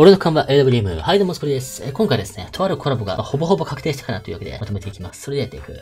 俺の看板 AWM、はいどうもスポリです。今回ですね、とあるコラボがほぼほぼ確定したかなというわけでまとめていきます。それでやっていく。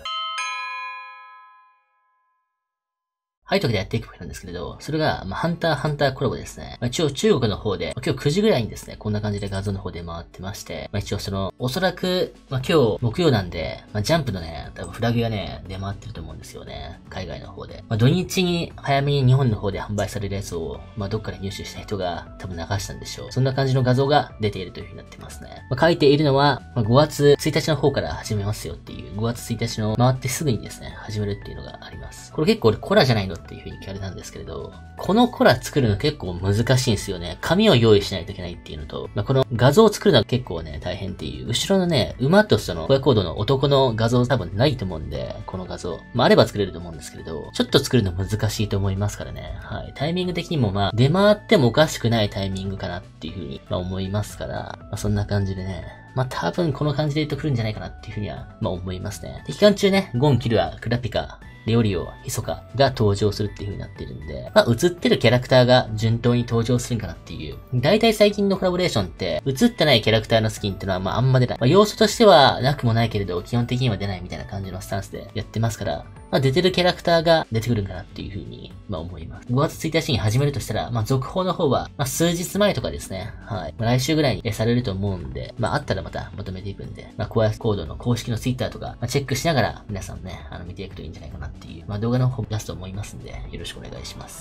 はい、というわけでやっていくわけなんですけれど、それが、まあ、ハンターハンターコラボですね。まあ、一応中国の方で、まあ、今日9時ぐらいにですね、こんな感じで画像の方で回ってまして、まあ、一応その、おそらく、まあ、今日木曜なんで、まあ、ジャンプのね、多分フラグがね、出回ってると思うんですよね。海外の方で。まあ、土日に早めに日本の方で販売されるやつを、まあ、どっかで入手した人が多分流したんでしょう。そんな感じの画像が出ているという風になってますね。まあ、書いているのは、まあ、5月1日の方から始めますよっていう、5月1日の回ってすぐにですね、始めるっていうのがあります。これ結構俺コラじゃないのっていう風に聞かれたんですけれど、このコラ作るの結構難しいんですよね。紙を用意しないといけないっていうのと、まあ、この画像を作るのは結構ね、大変っていう。後ろのね、馬とその、親コードの男の画像多分ないと思うんで、この画像。まあ、あれば作れると思うんですけれど、ちょっと作るの難しいと思いますからね。はい。タイミング的にもまあ、出回ってもおかしくないタイミングかなっていうふうに、まあ、思いますから、まあ、そんな感じでね、まあ、多分この感じで言うと来るんじゃないかなっていうふうには、まあ、思いますね。期間中ね、ゴン、キルア、クラピカ、レオリオ、ヒソカが登場するっていう風になってるんで、まあ、映ってるキャラクターが順当に登場するんかなっていう。大体最近のコラボレーションって、映ってないキャラクターのスキンってのはまああんま出ない。まあ、要素としてはなくもないけれど、基本的には出ないみたいな感じのスタンスでやってますから、まあ、出てるキャラクターが出てくるんかなっていうふうに、まあ思います。5月1日に始めるとしたら、まあ続報の方は、まあ数日前とかですね。はい。まあ、来週ぐらいにされると思うんで、まああったらまたまとめていくんで、まあコアコードの公式のツイッターとか、まあ、チェックしながら皆さんね、あの見ていくといいんじゃないかなっていう、まあ動画の方も出すと思いますんで、よろしくお願いします。